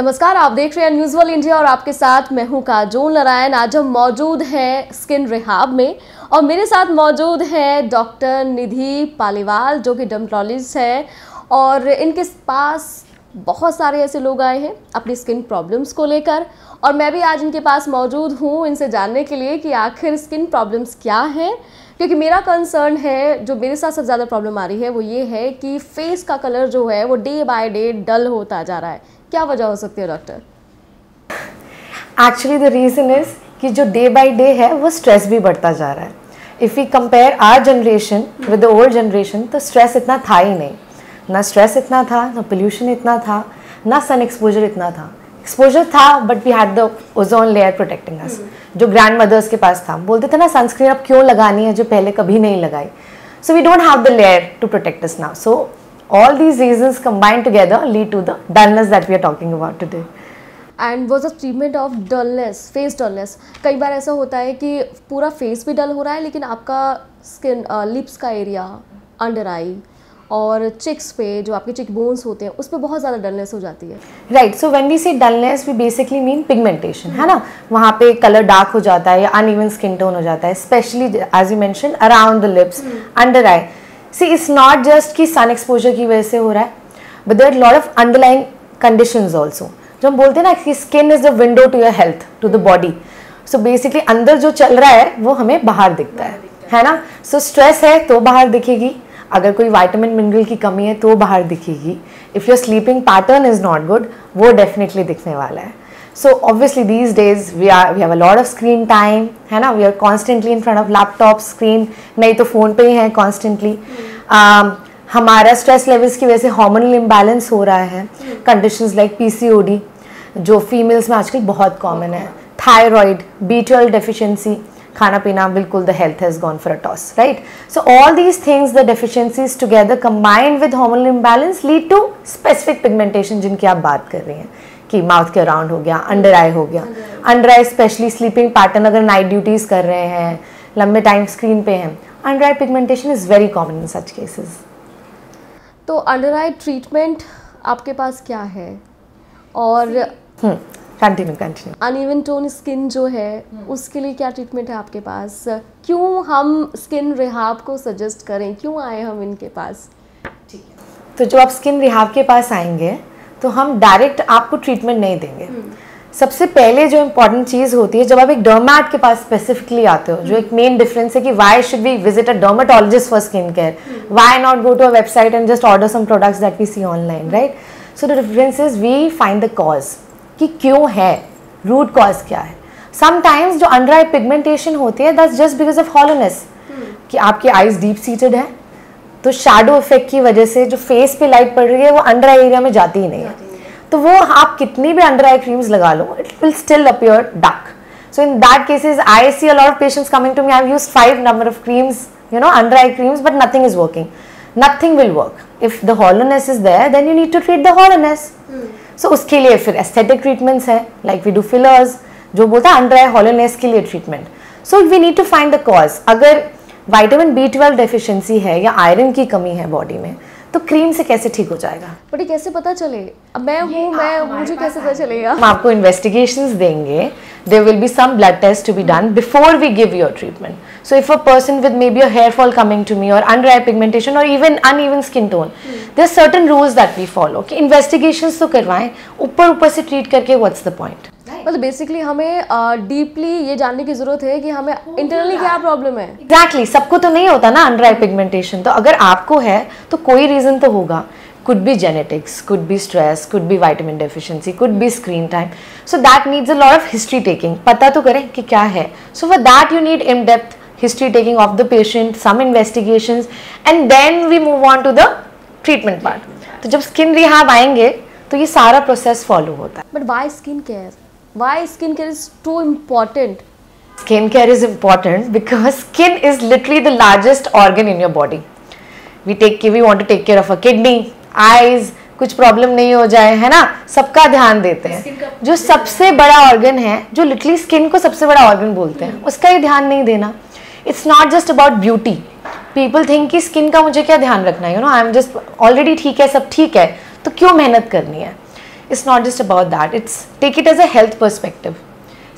नमस्कार, आप देख रहे हैं न्यूज़ वर्ल्ड इंडिया और आपके साथ मैं हूँ काजोल नारायण। आज हम मौजूद हैं स्किन रिहाब में और मेरे साथ मौजूद हैं डॉक्टर निधि पालीवाल जो कि डर्मटोलॉजिस्ट है और इनके पास बहुत सारे ऐसे लोग आए हैं अपनी स्किन प्रॉब्लम्स को लेकर और मैं भी आज इनके पास मौजूद हूँ इनसे जानने के लिए कि आखिर स्किन प्रॉब्लम्स क्या हैं। क्योंकि मेरा कंसर्न है, जो मेरे साथ सबसे ज़्यादा प्रॉब्लम आ रही है, वो ये है कि फेस का कलर जो है, वो डे बाय डे डल होता जा रहा है। क्या वजह हो सकती है doctor actually the reason is कि जो डे बाय डे है वो स्ट्रेस भी बढ़ता जा रहा है। If we compare our generation with the old generation तो स्ट्रेस इतना था ही नहीं। ना स्ट्रेस इतना था ना पोल्यूशन इतना था ना सन एक्सपोजर इतना था। एक्सपोजर था but we had the ozone layer protecting us जो ग्रैंड मदर्स के पास था। बोलते थे ना सनस्क्रीन अब क्यों लगानी है जो पहले कभी नहीं लगाई? So we don't have the layer to protect us now so all these reasons combined together lead to the dullness that we are talking about today. And was a treatment of dullness face dullness कई बार ऐसा होता है कि पूरा face भी डल हो रहा है लेकिन आपका स्किन लिप्स का एरिया अंडर आई और चिक्स पे जो आपके चिक बोन्स होते हैं उस पर बहुत ज़्यादा डलनेस हो जाती है। Right so when we see dullness we basically mean pigmentation है ना? वहाँ पे कलर डार्क हो जाता है या अनइवन स्किन टोन हो जाता है specially as you mention around the lips under eye see it's not just कि सन एक्सपोजर की वजह से हो रहा है but there lot of underlying condition also जो हम बोलते हैं ना कि skin is the window to your health to the body so basically अंदर जो चल रहा है वो हमें बाहर दिखता है है ना? सो so, स्ट्रेस है तो बाहर दिखेगी. अगर कोई वाइटामिन मिनरल की कमी है तो बाहर दिखेगी. If your sleeping pattern is not good वो डेफिनेटली दिखने वाला है. So obviously these days we are we have a lot of screen time है ना? We are constantly in front of laptop screen नहीं तो फ़ोन पे ही हैं कॉन्स्टेंटली um, हमारा स्ट्रेस लेवल्स की वजह से हार्मोनल इम्बैलेंस हो रहा है. कंडीशंस लाइक पीसीओडी जो फीमेल्स में आजकल बहुत कॉमन है. थायराइड बी ट्वेल्व डेफिशिएंसी खाना पीना बिल्कुल the health has gone for a toss right so all these things the deficiencies together combined with hormonal imbalance lead to specific pigmentation जिनकी आप बात कर रही हैं. कि माउथ के अराउंड हो गया अंडर आई हो गया। Under eye specially sleeping pattern अगर नाइट ड्यूटीज़ कर रहे हैं लंबे टाइम स्क्रीन पे हैं under eye pigmentation is very common in such cases तो अंडर आई ट्रीटमेंट आपके पास क्या है? और continue continue uneven tone skin जो है उसके लिए क्या ट्रीटमेंट है आपके पास? क्यों हम स्किन रिहाब को सजेस्ट करें? क्यों आए हम इनके पास? ठीक है। तो जब आप स्किन रिहाब के पास आएँगे तो हम डायरेक्ट आपको ट्रीटमेंट नहीं देंगे। सबसे पहले जो इम्पोर्टेंट चीज़ होती है, जब आप एक डर्मैट के पास स्पेसिफिकली आते हो, जो एक मेन डिफरेंस है कि why should we visit a dermatologist for skin care why not go to a website and just order some products that we see online right so the difference is we find the cause कि क्यों है? Root cause क्या है? Sometimes जो under eye pigmentation होती है that's just because of hollowness कि आपकी आईज डीप सीटेड है। तो शेडो इफ़ेक्ट की वजह से जो फेस पे लाइट पड़ रही है, वो अंडर आई एरिया में जाती ही नहीं है। तो वो आप कितनी भी अंडर आई क्रीम्स लगा लो it will still appear dark so in that cases I see a lot of patients coming to me I use five number of creams you know under eye creams but nothing is working nothing will work if the hollowness is there then you need to treat the hollowness so उसके लिए फिर aesthetic treatments है like we do fillers जो बोलता है under eye hollowness के लिए treatment so we need to find the cause अगर विटामिन बी ट्वेल्व डेफिशिएंसी है या आयरन की कमी है बॉडी में तो क्रीम से कैसे ठीक हो जाएगा? बट कैसे पता चले? अब मैं हूँ मैं मुझे कैसे पता चलेगा? हम आपको इन्वेस्टिगेशंस देंगे। There will be some blood test to be done before we give your treatment so if a person with maybe a hair fall coming to me और अंडर आई पिगमेंटेशन और even uneven skin tone there certain rules that we follow कि investigation तो करवाएँ ऊपर ऊपर से treat करके what's the point मतलब बेसिकली हमें uh, डीपली ये जानने की ज़रूरत है कि हमें इंटरनली क्या प्रॉब्लम है। एग्जैक्टली सबको तो नहीं होता ना अंडर आई पिगमेंटेशन तो अगर आपको है तो कोई रीजन तो होगा। Could be genetics could be stress could be vitamin deficiency could be screen time so that needs a lot of history taking पता तो करें कि क्या है। So for that you need in depth history taking of the patient some investigation and then we move on to the treatment part तो जब skin rehab आएँगे तो ये सारा प्रोसेस फॉलो होता है। But why skin care why skincare is too important? Skincare is important because skin is literally the largest organ in your body. We take we want to take care of a kidney eyes कुछ problem नहीं हो जाए है ना? सबका ध्यान देते हैं। जो सबसे बड़ा ऑर्गन है जो लिटरली स्किन को सबसे बड़ा ऑर्गन बोलते हैं उसका ही ध्यान नहीं देना। It's not just about beauty people think कि स्किन का मुझे क्या ध्यान रखना है? You know I am just already ठीक है सब ठीक है। तो क्यों मेहनत करनी है? It's not just about that it's take it as a health perspective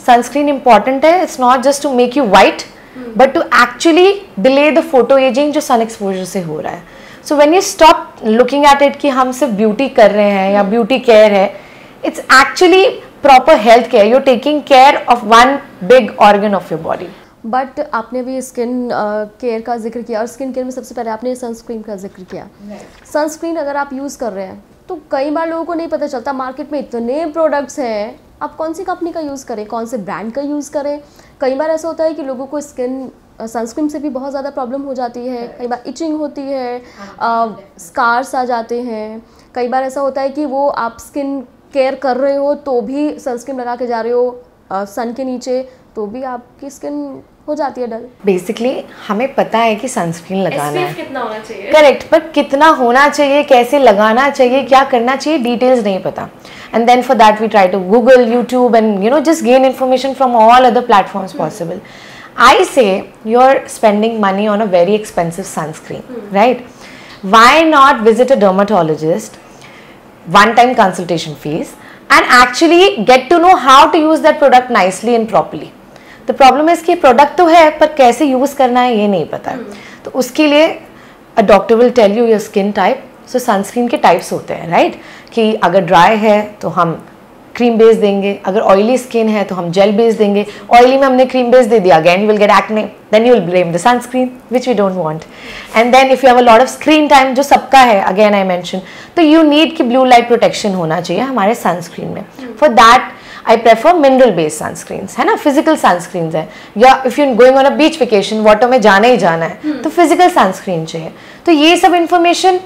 sunscreen important है. It's not just to make you white but to actually delay the photo aging जो सन एक्सपोजर से हो रहा है. So when you stop looking at it कि हम सिर्फ़ beauty कर रहे हैं या ब्यूटी केयर है it's actually proper health care you taking care of one big organ of your body but आपने भी स्किन केयर का ज़िक्र किया और स्किन केयर में सबसे पहले आपने सनस्क्रीन का ज़िक्र किया. सनस्क्रीन अगर आप यूज़ कर रहे हैं तो कई बार लोगों को नहीं पता चलता मार्केट में इतने प्रोडक्ट्स हैं। आप कौन सी कंपनी का यूज़ करें? कौन से ब्रांड का यूज़ करें? कई बार ऐसा होता है कि लोगों को स्किन सनस्क्रीन से भी बहुत ज़्यादा प्रॉब्लम हो जाती है। कई बार इचिंग होती है स्कार्स आ जाते हैं। कई बार ऐसा होता है कि वो आप स्किन केयर कर रहे हो तो भी सनस्क्रीन लगा के जा रहे हो सन के नीचे तो भी आपकी स्किन हो जाती है डल बेसिकली हमें पता है कि सनस्क्रीन लगाना है। कितना होना चाहिए। करेक्ट पर कितना होना चाहिए कैसे लगाना चाहिए क्या करना चाहिए डिटेल्स नहीं पता। And then for that we try to Google YouTube and you know just gain information from all other platform possible I say you are spending money on a very expensive sunscreen right why not visit a dermatologist one time consultation fees and actually get to know how to use that product nicely and properly the problem is कि product तो है पर कैसे use करना है ये नहीं पता। है तो उसके लिए a doctor will tell you your skin type so sunscreen के टाइप्स होते हैं राइट कि अगर ड्राई है तो हम क्रीम बेस देंगे। अगर ऑयली स्किन है तो हम जेल बेस देंगे। ऑयली में हमने क्रीम बेस दे दिया again you will get acne then you will blame the sunscreen which we don't want and then if you have a lot of screen time जो सबका है अगेन आई मेंशन तो you need कि blue light protection होना चाहिए हमारे sunscreen में। For that I prefer mineral based sunscreen है ना? फ़िज़िकल सनस्क्रीन है. या if you going on a beach vacation water में जाना ही जाना है तो फ़िज़िकल सनस्क्रीन चाहिए। तो ये सब इंफॉर्मेशन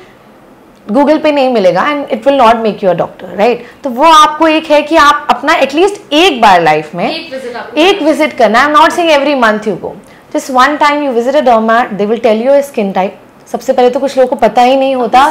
गूगल पे नहीं मिलेगा and it will not make you a doctor right तो वो आपको एक है कि आप अपना एटलीस्ट एक बार लाइफ में एक विज़िट करना I am not saying every month you go just one time you visit a derma they will tell you skin type सबसे पहले तो कुछ लोगों को पता ही नहीं होता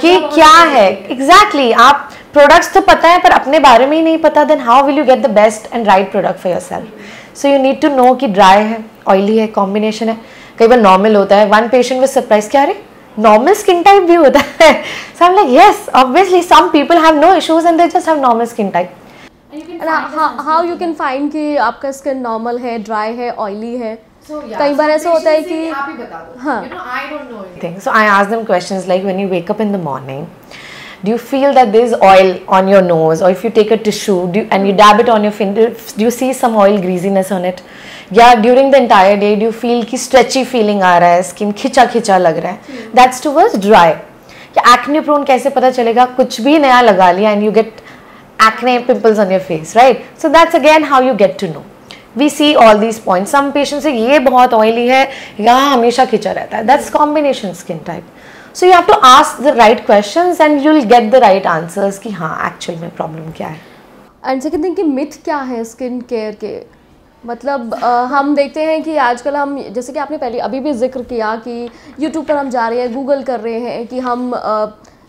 कि क्या है। एग्जैक्टली exactly, आप प्रोडक्ट्स तो पता है पर अपने बारे में ही नहीं पता then how will you get the best and right product for yourself so you need to know कि ड्राई है ऑयली है कॉम्बिनेशन है। कई बार नॉर्मल होता है। वन पेशेंट विद सरप्राइज़ क्या रे? Normal skin type भी होता है। So I'm like yes obviously some people have no issues and they just have normal skin type how you can find कि आपका स्किन नॉर्मल है ड्राई है oily है? कई बार ऐसा होता है कि हाँ I ask them questions like when you wake up in the morning do you feel that there is oil on your nose or if you take a tissue you, and you dab it on your finger do you see some oil greasiness on it या during the entire day do feel की stretchy feeling आ रहा है skin खिंचा खिंचा लग रहा है दैट्स टू वर्स ड्राई या एक्ने प्रोन कैसे पता चलेगा कुछ भी नया लगा लिया and you get acne pimples on your face right so that's again how you get to know we see all these point some patient से ये बहुत ऑयली है. यहाँ हमेशा खिंचा रहता है. That's combination skin type. So you have to ask the right questions and you'll get the right answers कि हाँ actual में problem क्या है. एंड सेकंड थिंग कि मिथ क्या है स्किन केयर के? मतलब आ, हम देखते हैं कि आजकल हम जैसे कि आपने पहले अभी भी ज़िक्र किया कि यूट्यूब पर हम जा रहे हैं गूगल कर रहे हैं कि हम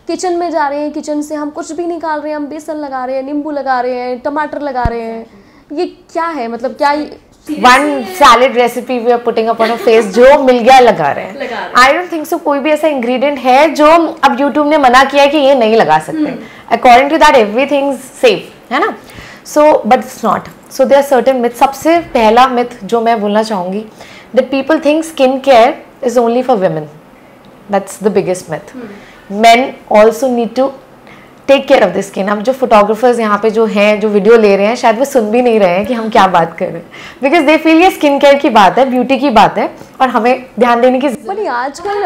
किचन में जा रहे हैं किचन से हम कुछ भी निकाल रहे हैं हम बेसन लगा रहे हैं नींबू लगा रहे हैं टमाटर लगा रहे हैं। ये क्या है? मतलब क्या one salad recipe we are putting up on a face जो मिल गया लगा रहे हैं। आई डोंट थिंक सो कोई भी ऐसा इंग्रेडिएंट है जो अब यूट्यूब ने मना किया है कि ये नहीं लगा सकते। According to that everything safe है ना? So but it's not so they are certain myth सबसे पहला मिथ जो मैं बोलना चाहूँगी that people think skin care is only for women that's the biggest myth men also need to take care of the skin अब जो photographers यहाँ पे जो हैं जो वीडियो ले रहे हैं शायद वो सुन भी नहीं रहे हैं कि हम क्या बात कर रहे हैं। बिकॉज़ दे फील ये स्किन केयर की बात है ब्यूटी की बात है और हमें ध्यान देने की बट आजकल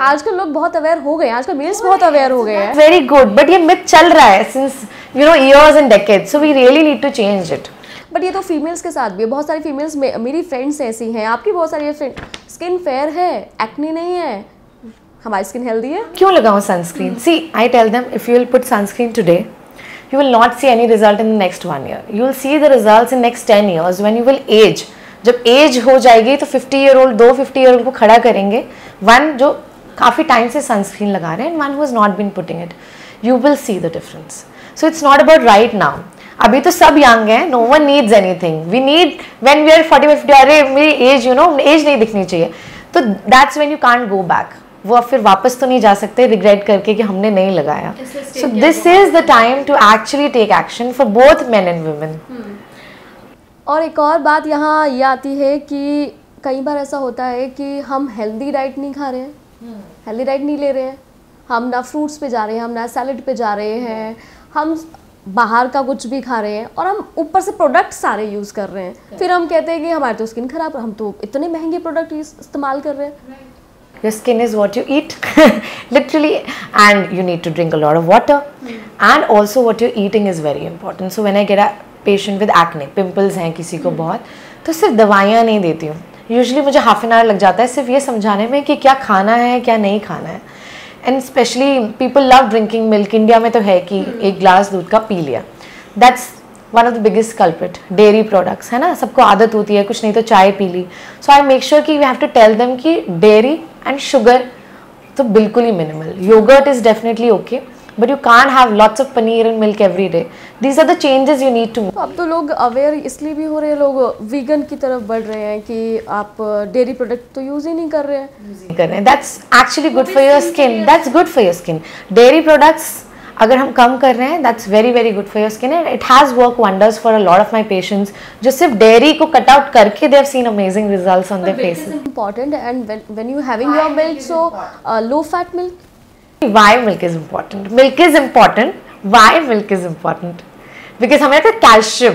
आजकल लोग बहुत अवेयर हो गए हैं आजकल मेल्स बहुत अवेयर हो गए हैं। वेरी गुड बट ये मिथ चल रहा है since you know years and decades so we really need to change it but ये तो फीमेल्स के साथ भी है बहुत सारी फीमेल्स मेरी फ्रेंड्स ऐसी हैं आपकी बहुत सारी स्किन फेयर है एक्नी नहीं है हमारी स्किन हेल्दी है? क्यों लगाऊँ sunscreen see I tell them if you will put sunscreen today you will not see any result in the next one year. You will see the results in next 10 years when you will age. जब age हो जाएगी तो 50 year old दो 50 year old को खड़ा करेंगे। One जो काफ़ी टाइम से सनस्क्रीन लगा रहे हैं and one who is not been putting it you will see the difference so it's not about right now अभी तो सब यंग है no one needs anything we need when we are 40 50 अरे, मेरी एज यू नो एज नहीं दिखनी चाहिए। तो that's when you can't go back वो अब फिर वापस तो नहीं जा सकते रिग्रेट करके कि हमने नहीं लगाया। So this is the time to actually take action for both men and women और एक और बात यहाँ ये आती है कि कई बार ऐसा होता है कि हम हेल्दी डाइट नहीं खा रहे हैं। हेल्दी डाइट नहीं ले रहे हैं। हम ना फ्रूट्स पे जा रहे हैं हम ना सैलड पे जा रहे हैं। हम बाहर का कुछ भी खा रहे हैं और हम ऊपर से प्रोडक्ट सारे यूज़ कर रहे हैं। फिर हम कहते हैं कि हमारी तो स्किन खराब है हम तो इतने महँगे प्रोडक्ट इस्तेमाल कर रहे हैं। Your skin is what you eat, literally, and you need to drink a lot of water. mm. And also, what you're eating is very important. So, when I get a patient with acne, pimples हैं किसी को बहुत, तो सिर्फ़ दवाइयाँ नहीं देती हूँ। यूजली मुझे हाफ़ एन आवर लग जाता है सिर्फ़ ये समझाने में कि क्या खाना है क्या नहीं खाना है। And specially people love drinking milk India में तो है कि एक ग्लास दूध का पी लिया। That's one of the biggest culprit dairy products है ना? सबको आदत होती है कुछ नहीं तो चाय पी ली। सो आई मेक श्योर कि we have to tell them कि डेयरी एंड शुगर तो बिल्कुल ही minimal yogurt is definitely okay but you can't have lots of paneer and milk every day these are the changes you need to अब तो लोग aware इसलिए भी हो रहे हैं लोग वीगन की तरफ़ बढ़ रहे हैं कि आप डेयरी प्रोडक्ट तो यूज़ ही नहीं कर रहे हैं। कर रहे हैं. That's actually good for your skin that's good for your skin dairy products अगर हम कम कर रहे हैं that's very very good for your skin and it has work wonders for a lot of my patients जो सिर्फ़ dairy को cut out करके they have seen amazing results on their faces important and when, when you having your milk so uh, low fat milk? Why milk is important? Milk is important. Why milk is important? Because हमें तो calcium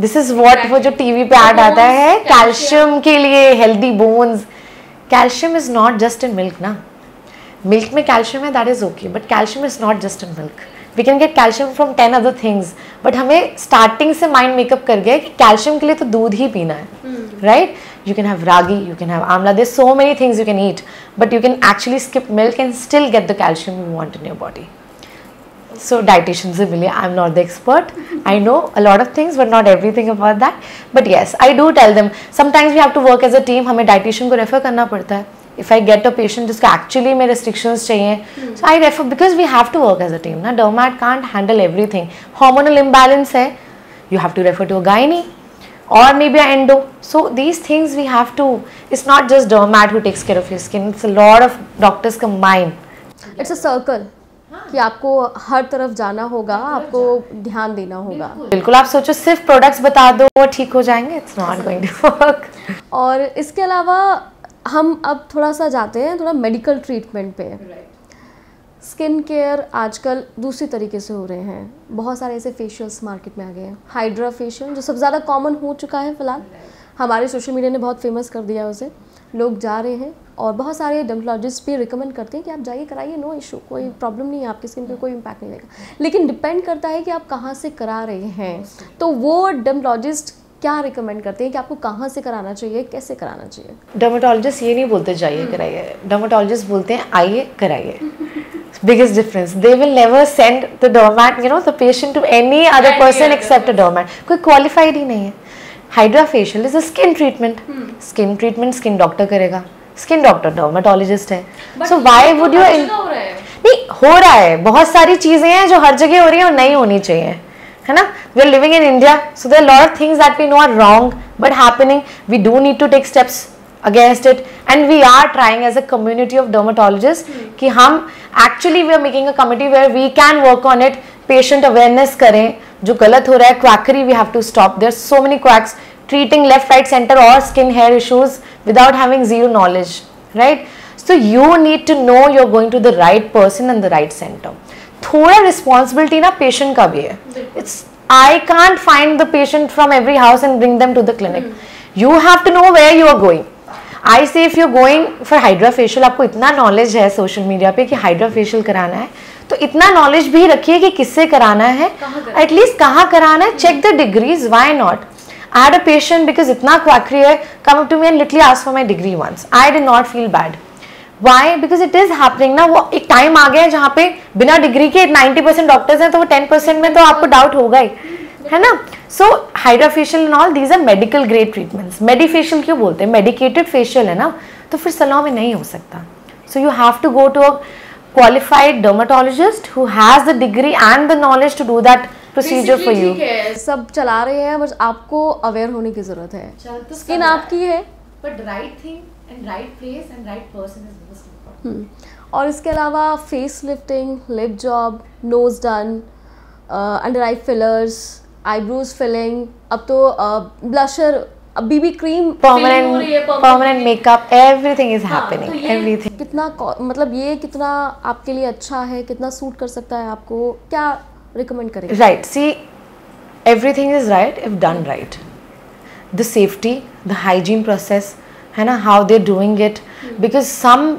this is what वो जो TV पे add आता है calcium के लिए healthy bones calcium is not just in milk ना मिल्क में कैल्शियम है that is okay but calcium is not just in milk we can get calcium from ten other things but हमें starting से mind makeup कर गया कि calcium के लिए तो दूध ही पीना है right you can have ragi you can have amla they so many things you can eat but you can actually skip milk and still get the calcium you want in your body so dietitian से मिले I am not the expert I know a lot of things but not everything about that but yes I do tell them sometimes we have to work as a team हमें dietitian को refer करना पड़ता है। If I get a patient जिसको actually में restriction चाहिए so I refer because we have to work as a team ना? Dermat can't handle everything hormonal imbalance है you have to refer to a gynae और maybe an endo so these things we have to it's not just dermat who takes care of your skin it's lot of doctors का mind it's a circle कि आपको हर तरफ़ जाना होगा आपको ध्यान देना होगा। बिल्कुल। आप सोचो सिर्फ़ प्रोडक्ट्स बता दो और ठीक हो जाएँगे it's not going to work और इसके अलावा हम अब थोड़ा सा जाते हैं थोड़ा मेडिकल ट्रीटमेंट पे। स्किन केयर आजकल दूसरी तरीके से हो रहे हैं। बहुत सारे ऐसे फेशियल्स मार्केट में आ गए हैं। हाइड्रा फेशियल जो सबसे ज़्यादा कॉमन हो चुका है फ़िलहाल। हमारे सोशल मीडिया ने बहुत फ़ेमस कर दिया उसे। लोग जा रहे हैं और बहुत सारे डर्मोलॉजिस्ट भी रिकमेंड करते हैं कि आप जाइए कराइए नो इशू कोई प्रॉब्लम नहीं है आपकी स्किन पे कोई इम्पैक्ट नहीं रहेगा लेकिन डिपेंड करता है कि आप कहाँ से करा रहे हैं। तो वो डर्मोलॉजिस्ट क्या रिकमेंड करते हैं कि आपको कहाँ से कराना चाहिए कैसे कराना चाहिए? डर्माटोलॉजिस्ट ये नहीं बोलते जाइए कराइए। डर्माटोलॉजिस्ट बोलते हैं आइए कराइए। Biggest difference they will never send the dermat you know the patient to any other person except a dermat. कोई qualified ही नहीं है। Hydra facial is a skin treatment skin treatment skin doctor करेगा। Skin doctor dermatologist है। So why would you नहीं हो रहा है। बहुत सारी चीज़ें हैं जो हर जगह हो रही है और नहीं होनी चाहिए। है ना? We are living in India so there lot of things that we know are wrong but happening we do need to take steps against it and we are trying as a community of dermatologist कि हम actually we are making a committee where we can work on it patient awareness करें। जो गलत हो रहा है quackery we have to stop there so many quacks treating left right center or skin hair issues without having zero knowledge right? So you need to know you're going to the right person and the right center. थोड़ा responsibility ना patient का भी है। It's I can't find the patient from every house and bring them to the clinic you have to know where you are going I say if you going for hydra facial आपको इतना knowledge है social media पे कि hydra facial कराना है तो इतना knowledge भी रखिए कि किससे कराना है। एटलीस्ट कहाँ कराना है? Check the degrees why not I had a patient because इतना quackery है come up to me and literally ask for my degree once. I did not feel bad. Why? Because it is happening ना वो एक time आ गया है जहाँ पे बिना डिग्री के 90 परसेंट डॉक्टर्स हैं तो वो 10 परसेंट में तो आपको डाउट होगा ही है ना? So hydra facial and all these are medical grade treatments medifacial क्यों बोलते हैं? मेडिकेटेड फेशियल है ना? तो फिर सलाह में नहीं हो सकता। So you have to go to a qualified dermatologist who has the degree and the knowledge to do that procedure for you. सब चला रहे हैं बस आपको अवेयर होने की ज़रूरत है। स्किन आपकी है। but right thing and right place and right person is most important. हम्म, और इसके अलावा face lifting lip job nose done under eye fillers eyebrows filling अब तो blusher BB cream permanent permanent makeup everything is happening everything कितना मतलब ये कितना आपके लिए अच्छा है कितना सूट कर सकता है आपको क्या रिकमेंड करें right see everything is right if done right the safety the hygiene process है ना how they're doing it because some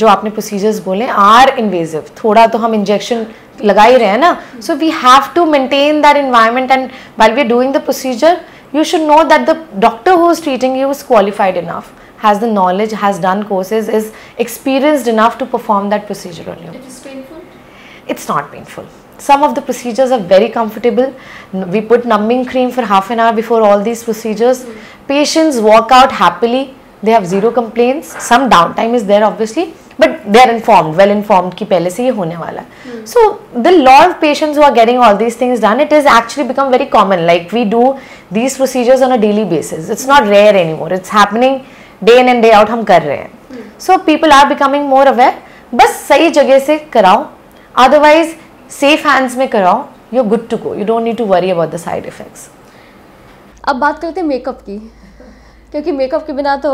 जो आपने प्रोसीजर्स बोले आर इन्वेजिव थोड़ा तो हम इंजेक्शन लगा ही रहे हैं ना। So we have to maintain that environment and while we doing the procedure you should know that the doctor who is treating you is qualified enough has the knowledge has done courses is experienced enough to perform that procedure on you it's not painful Some of the procedures are very comfortable. N- We put numbing cream for half an hour before all these procedures. Patients walk out happily. They have zero complaints. Some downtime is there obviously, but they are informed, well informed कि पहले से ये होने वाला है. So the lot of patients who are getting all these things done, it has actually become very common. Like we do these procedures on a daily basis. It's not rare anymore. It's happening day in and day out हम कर रहे हैं. So people are becoming more aware. बस सही जगह से कराओ otherwise safe hands में कराओ you good to go you don't need to worry about the side effects अब बात करते हैं मेकअप की क्योंकि मेकअप के बिना तो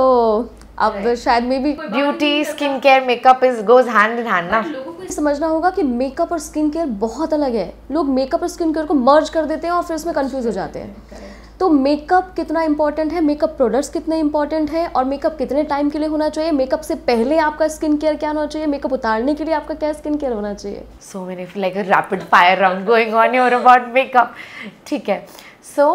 अब शायद मे भी beauty skin care makeup is goes hand in hand ना। लोगों को ये समझना होगा कि मेकअप और स्किन केयर बहुत अलग है। लोग मेकअप और स्किन केयर को मर्ज कर देते हैं और फिर उसमें कंफ्यूज हो जाते हैं। तो मेकअप कितना इंपॉर्टेंट है? मेकअप प्रोडक्ट्स कितने इंपॉर्टेंट हैं? और मेकअप कितने टाइम के लिए होना चाहिए? मेकअप से पहले आपका स्किन केयर क्या होना चाहिए? मेकअप उतारने के लिए आपका क्या स्किन केयर होना चाहिए? So many like a rapid fire round going on your about makeup ठीक है. सो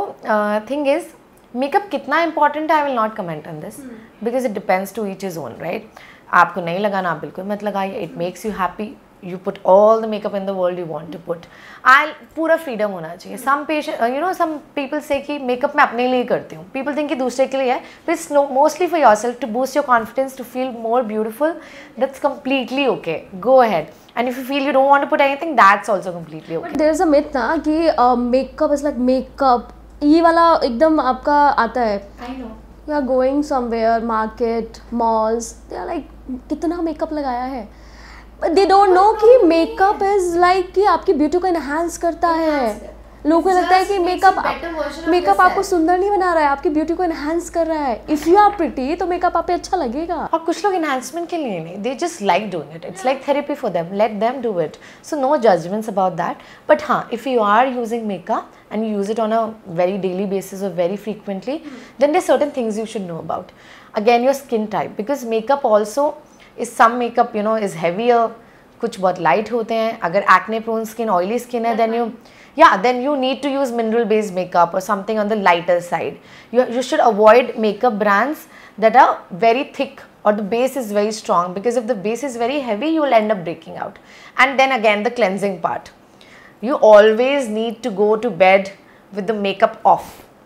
थिंग इज़ मेकअप कितना इंपॉर्टेंट है? I will not comment on this because it depends to each is own right आपको नहीं लगाना आप बिल्कुल मत लगाइए. It makes you happy you put all the makeup in the world you want to put I पूरा freedom होना चाहिए। Some patient you know some people say कि मेकअप मैं अपने लिए करती हूँ। पीपल थिंक कि दूसरे के लिए है it's mostly for your self to boost your confidence to feel more beautiful that's completely okay. Go ahead. And if you feel you don't want to put anything that's also completely okay. There is a myth ना कि makeup is like makeup ये वाला एकदम आपका आता है। I know. You are going somewhere market malls they are like कितना makeup लगाया है। दे डोंट नो कि मेकअप इज़ लाइक कि आपकी ब्यूटी को इन्हांस करता है। लोगों को लगता है कि मेकअप मेकअप आपको सुंदर नहीं बना रहा है आपकी ब्यूटी को इन्हांस कर रहा है। इफ़ यू आर प्रिटी तो मेकअप आप पे अच्छा लगेगा। और कुछ लोग enhancement के लिए नहीं they just like doing it it's like therapy for them let them do it so no judgments about that but हाँ if you are using makeup and you use it on a very daily basis or very frequently then there's certain things you should know about. Again your skin type. Because makeup also is some makeup you know is heavy कुछ बहुत light होते हैं। अगर acne prone skin oily skin है then you या then you need to use mineral based makeup और something on the lighter side you should avoid makeup brands that are very thick और the base is very strong because if the base is very heavy you land up breaking out and then again the cleansing part you always need to go to bed with the makeup off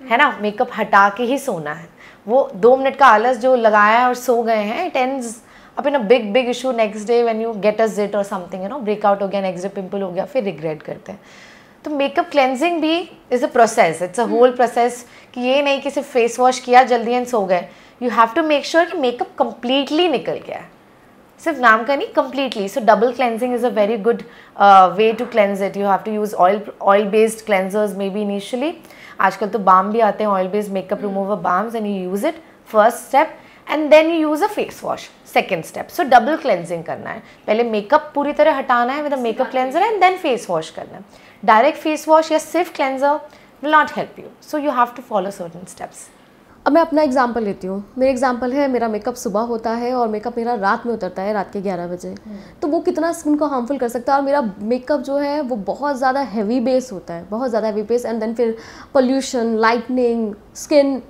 है ना? Makeup हटा के ही सोना है। वो दो minute का आलस जो लगाया है और सो गए हैं it end up in a big big issue next day when you get a zit और समथिंग यू नो ब्रेकआउट हो गया नेक्स्ट डे पिंपल हो गया, फिर रिग्रेट करते हैं। तो मेकअप क्लेंजिंग भी is a process it's a whole process कि ये नहीं कि सिर्फ़ फेस वॉश किया, जल्दी एंड सो गए। You have to make sure कि मेकअप कम्प्लीटली निकल गया सिर्फ़ नाम का नहीं completely so double cleansing is a very good way to cleanse it you have to use oil oil based cleansers maybe initially आजकल तो बाम भी आते हैं oil based makeup remover balms and you use it first step and then you use a face wash second step so double cleansing करना है। पहले makeup पूरी तरह हटाना है with a makeup cleanser and then face wash करना है। Direct face wash या सिर्फ़ cleanser will not help you so you have to follow certain steps अब मैं अपना एग्ज़ाम्पल लेती हूँ। मेरा एग्ज़ाम्पल है मेरा मेकअप सुबह होता है और मेकअप मेरा रात में उतरता है रात के 11 बजे। तो वो कितना स्किन को हार्मफुल कर सकता है और मेरा मेकअप जो है वो बहुत ज़्यादा हैवी बेस होता है बहुत ज़्यादा हैवी बेस एंड देन फिर पोल्यूशन लाइटनिंग स्किन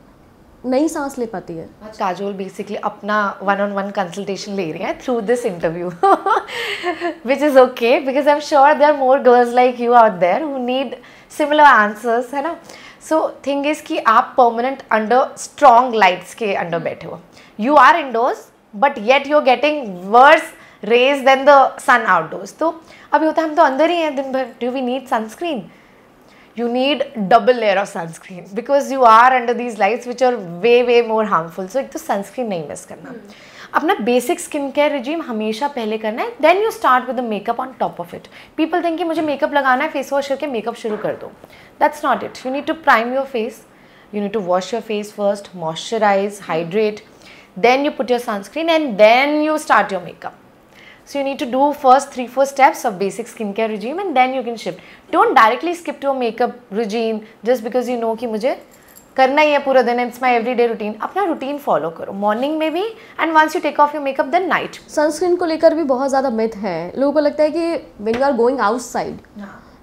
नई सांस ले पाती है। काजोल बेसिकली अपना वन ऑन वन कंसल्टेशन ले रही है through this interview which is okay because I am sure there more girls like you out there who need similar answers है ना? सो थिंग इज़ कि आप परमानेंट अंडर स्ट्रॉन्ग लाइट्स के under बैठे हो। You are indoors but yet you are getting worse rays then the sun outdoors तो अभी होता है हम तो अंदर ही हैं दिन भर। Do we need sunscreen you need double layer of sunscreen because you are under these lights which are way way more harmful. So ek to तो sunscreen nahi miss karna hmm. अपना बेसिक स्किन केयर रिजीम हमेशा पहले करना है then you start with the makeup on top of it people think कि मुझे makeup लगाना है फेस वॉश करके मेकअप शुरू कर दो। That's not it you need to prime your face you need to wash your face first moisturise hydrate then you put your sunscreen and then you start your makeup so you need to do first three four steps of basic skincare regime and then you can shift. Don't directly skip to a makeup regime just because you know कि मुझे करना ही है पूरा दिन it's my every day routine अपना routine follow करो. Morning में भी and once you take off your makeup then night sunscreen को लेकर भी बहुत ज़्यादा मिथ है। लोगों को लगता है कि when you are going outside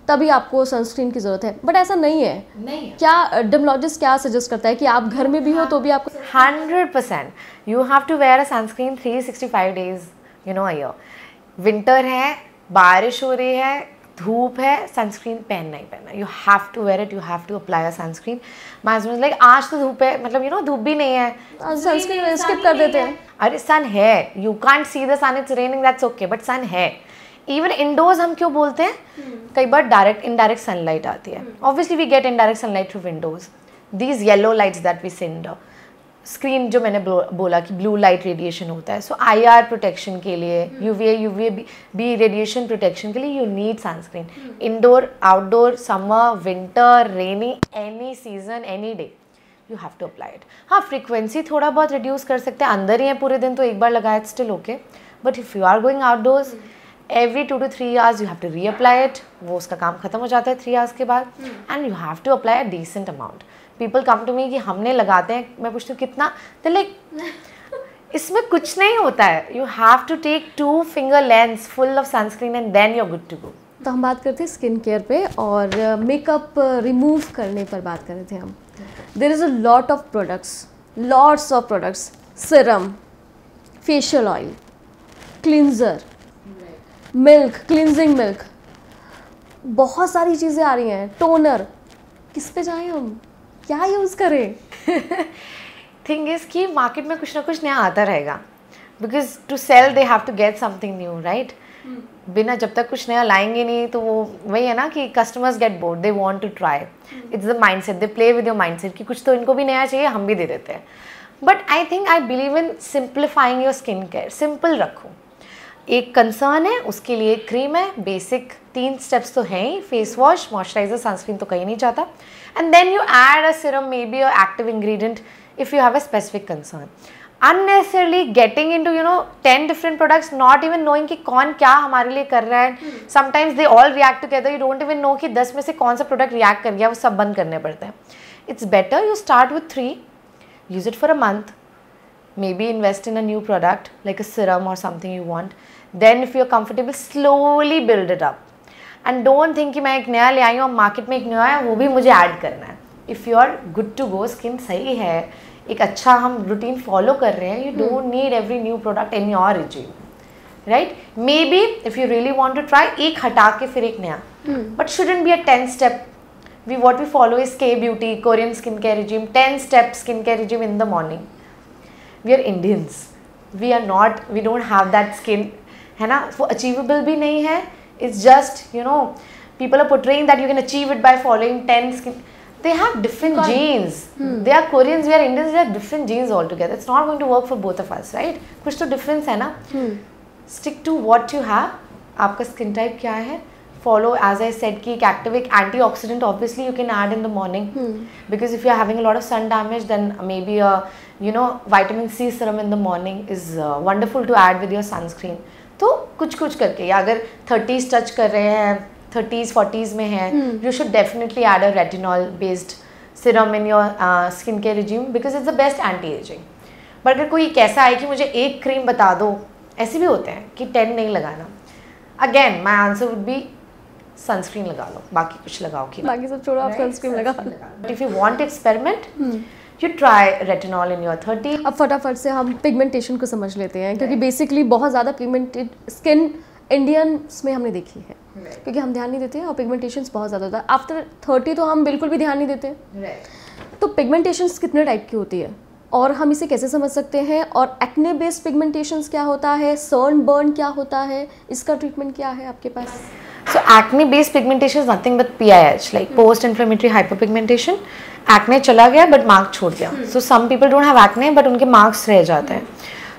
तभी आपको सनस्क्रीन की ज़रूरत है। बट ऐसा नहीं है। नहीं है। क्या डर्मोलॉजिस्ट क्या सजेस्ट करता है कि आप घर में भी हो तो भी आपको hundred percent you have to wear a sunscreen three sixty five days you know year winter है बारिश हो रही है धूप है सनस्क्रीन पहनना ही पहनना। You have to wear it you have to apply a sunscreen husband like आज तो धूप है मतलब यू नो धूप भी नहीं है। सनस्क्रीन स्किप कर देते हैं। अरे सन है। You can't see the sun it's raining that's okay but sun है। इवन इंडोर्स हम क्यों बोलते हैं? कई बार डायरेक्ट इनडायरेक्ट सनलाइट आती है। Obviously we get indirect sunlight through windows these yellow lights that we send screen जो मैंने बोला कि ब्लू लाइट रेडिएशन होता है। सो आई आर प्रोटेक्शन के लिए U V A U V B radiation protection के लिए you need sunscreen indoor outdoor summer winter rainy any season any day you have to apply it हाँ frequency थोड़ा बहुत reduce कर सकते हैं। अंदर ही है पूरे दिन तो एक बार लगाए still okay but if you are going outdoors every two two three hours you have to reapply it वो उसका काम खत्म हो जाता है थ्री आवर्स के बाद. And you have to apply a decent amount people come to me कि हमने लगाते हैं, मैं पूछती हूँ, कितना? तो लाइक इसमें कुछ नहीं होता है। You have to take two finger lengths full of sunscreen and then you are good to go तो हम बात करते हैं स्किन केयर पे और मेकअप रिमूव करने पर बात कर रहे थे हम। There is a lot of products lots of products serum facial oil cleanser milk cleansing milk बहुत सारी चीज़ें आ रही हैं। टोनर किस पे जाएँ हम? क्या यूज़ करें? थिंग इज़ कि मार्केट में कुछ ना कुछ नया आता रहेगा। Because to sell they have to get something new right बिना जब तक कुछ नया लाएँगे नहीं तो वो वही है ना कि customers get bored they want to try it's the mindset they play with your mindset कि कुछ तो इनको भी नया चाहिए हम भी दे देते हैं। But I think I believe in simplifying your skin care simple रखो। एक कंसर्न है उसके लिए क्रीम है बेसिक तीन स्टेप्स तो हैं ही फेस वॉश मॉइस्चराइजर सनस्क्रीन तो कहीं नहीं जाता। And then you add a serum maybe a active ingredient if you have a specific concern unnecessarily getting into you know ten different products not even knowing कौन क्या हमारे लिए कर रहा है। Sometimes they all react together you don't even know कि दस में से कौन सा प्रोडक्ट रिएक्ट कर गया वो सब बंद करने पड़ते हैं। It's better you start with three use it for a month maybe invest in a new product like a serum और something you want then if you're are comfortable slowly build it up and don't think कि मैं एक नया ले आई हूँ market में एक नया आया वो भी मुझे ऐड करना है. If you are good to go skin सही है एक अच्छा हम रूटीन फॉलो कर रहे हैं you don't need every new product any और regime right maybe if you really want to try एक हटा के फिर एक नया. But shouldn't be a ten step we what we follow is K beauty Korean skin care regime ten step skin care regime in the morning we are Indians we are not we don't have that skin है ना वो achievable भी नहीं है it's just you know people are portraying that you can achieve it by following 10 skin they have different genes they are Koreans we are Indians they have different genes altogether it's not going to work for both of us right कुछ तो difference है ना stick to what you have आपका skin type क्या है follow as I said कि एक active एक antioxidant obviously you can add in the morning hmm. because if you are having a lot of sun damage then maybe a you know vitamin C serum in the morning is uh, wonderful to add with your sunscreen तो कुछ कुछ करके या अगर 30s touch कर रहे हैं 30s 40s में हैं you should definitely add a retinol based in your uh, skin care regime because it's the best anti aging but अगर कोई कैसा है कि मुझे एक क्रीम बता दो ऐसे भी होते हैं कि टेन नहीं लगाना। Again my answer would be sunscreen लगा लो बाकी कुछ लगाओ कि बाकी सब छोड़ो आप सनस्क्रीन लगा लो। But if you want experiment you try retinol in your thirty अब फटाफट से हम पिगमेंटेशन को समझ लेते हैं क्योंकि बेसिकली बहुत ज़्यादा पिगमेंटेड स्किन इंडियंस में हमने देखी है। क्योंकि हम ध्यान नहीं देते हैं और पिगमेंटेशन बहुत ज़्यादा होता है। आफ्टर थर्टी तो हम बिल्कुल भी ध्यान नहीं देते। तो पिगमेंटेशन कितने टाइप की होती है? और हम इसे कैसे समझ सकते हैं? और एक्ने बेस्ड पिगमेंटेशन क्या होता है? सर्न बर्न क्या होता है? इसका ट्रीटमेंट क्या है आपके पास? So acne-based pigmentation is nothing but PIH, like post-inflammatory hyperpigmentation. Acne चला गया but mark छोड़ दिया. So some people don't have acne but उनके marks रह जाते हैं.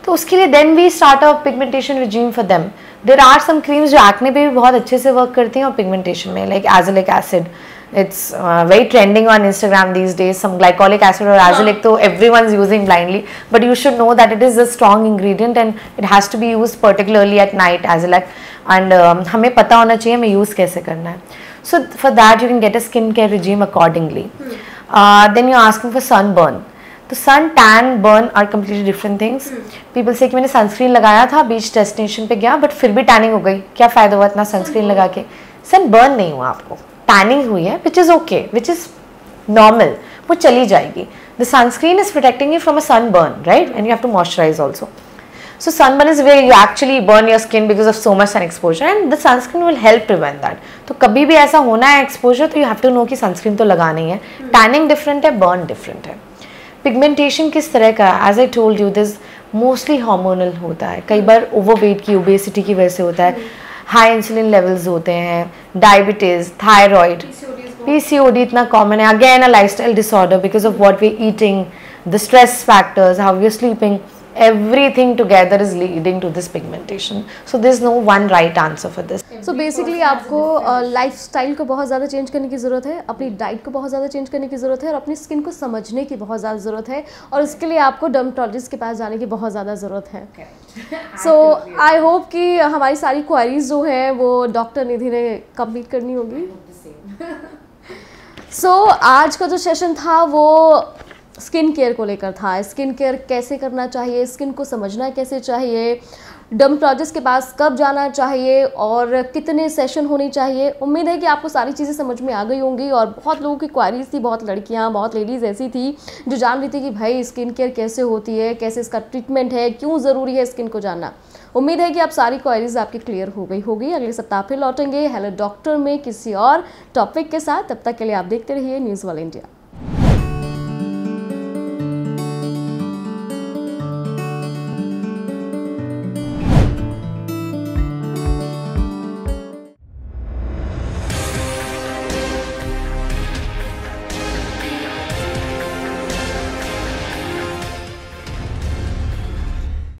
तो उसके लिए then we start a pigmentation regime for them. There are some creams जो acne पे भी बहुत अच्छे से work करती हैं और pigmentation में like azelaic acid. It's uh, very trending on Instagram these days. Some glycolic acid or azelaic, तो everyone's using blindly. But you should know that it is a strong ingredient and it has to be used particularly at night, azelaic. And um, हमें पता होना चाहिए हमें use कैसे करना है. So for for you can get a skin care regime accordingly then you you're for sun burn तो sun tan burn are completely different things people से कि मैंने सनस्क्रीन लगाया था बीच डेस्टिनेशन पे गया बट फिर भी टैनिंग हो गई। क्या फ़ायदा हुआ इतना सनस्क्रीन लगा के? सन बर्न नहीं हुआ आपको। टैनिंग हुई है which is okay which is normal वो चली जाएगी। The sunscreen is protecting you from a sun burn right and you have to moisturise also So, sunburn is where you actually burn your skin because of so much sun exposure and the sunscreen will help prevent that. तो कभी भी ऐसा होना है exposure तो you have to no कि sunscreen तो लगानी है। टैनिंग डिफरेंट है बर्न डिफरेंट है। पिगमेंटेशन किस तरह का as I told you this mostly hormonal होता है। कई बार ओवरवेट की ओबेसिटी की वजह से होता है। हाई इंसुलिन लेवल्स होते हैं। डायबिटीज़ थायराइड पीसीओडी इतना कॉमन है। Again a lifestyle disorder because of what we eating the stress factors how we sleeping everything together is leading to this pigmentation. So there's no one right answer for this. So basically आपको lifestyle uh, को बहुत ज़्यादा change करने की ज़रूरत है अपनी diet को बहुत ज़्यादा चेंज करने की ज़रूरत है और अपनी स्किन को समझने की बहुत ज़्यादा ज़रूरत है और इसके लिए आपको डर्मटोलॉजिस्ट के पास जाने की बहुत ज़्यादा ज़रूरत है। सो आई होप कि हमारी सारी क्वारीज जो है वो डॉक्टर निधि ने कंप्लीट करनी होगी। सो so, आज का जो सेशन था वो स्किन केयर को लेकर था। स्किन केयर कैसे करना चाहिए? स्किन को समझना कैसे चाहिए? डर्मटोलॉजिस्ट के पास कब जाना चाहिए? और कितने सेशन होने चाहिए? उम्मीद है कि आपको सारी चीज़ें समझ में आ गई होंगी और बहुत लोगों की क्वारीज थी, बहुत लड़कियाँ, बहुत लेडीज़ ऐसी थी जो जान रही थी कि भाई स्किन केयर कैसे होती है, कैसे इसका ट्रीटमेंट है, क्यों ज़रूरी है स्किन को जानना। उम्मीद है कि आप सारी क्वारीज आपकी क्लियर हो गई होगी। अगले सप्ताह फिर लौटेंगे। हेलो डॉक्टर में किसी और टॉपिक के साथ। तब तक के लिए आप देखते रहिए न्यूज़ वाल इंडिया